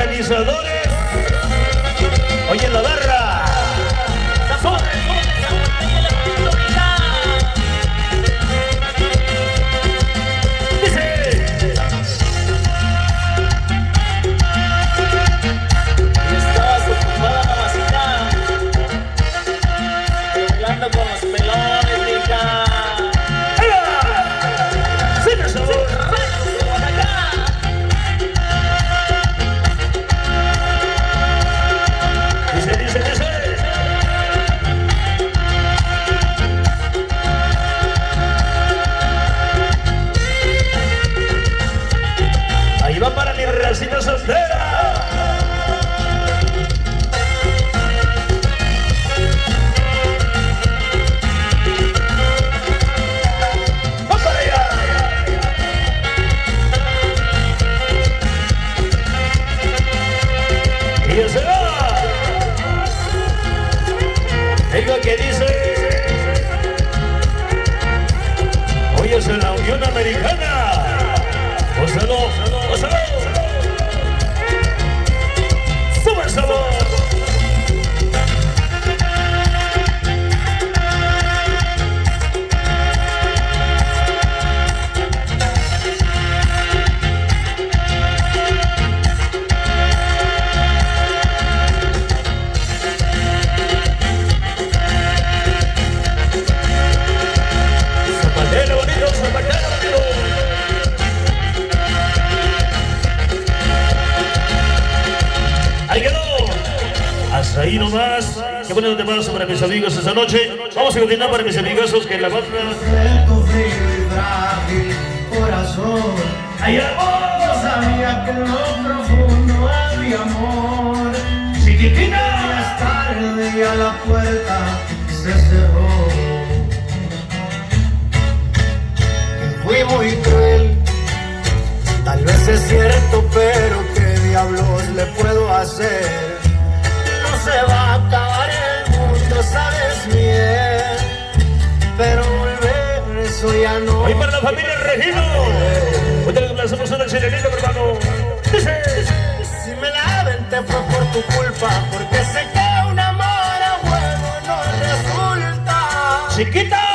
organizadores. Oye, la barra. Con los pelones, Y ya ahí nomás. Qué bonito te paso para mis amigos esta noche. Vamos a continuar para mis amigos que en la banda. y corazón. Yo vamos. sabía que lo profundo había amor. Chiquitina. Más tarde y a la puerta se cerró. Fui muy cruel, tal vez es cierto, pero qué diablos le puedo hacer. Se va a acabar el mundo, sabes bien, pero volver eso ya no. Hoy para la familia Regino. Hoy te hacemos una chilenita, hermano. Dice. Si me la te fue por tu culpa, porque sé que un amor a huevo no resulta. Chiquita.